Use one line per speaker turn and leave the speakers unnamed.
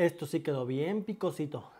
Esto sí quedó bien picosito.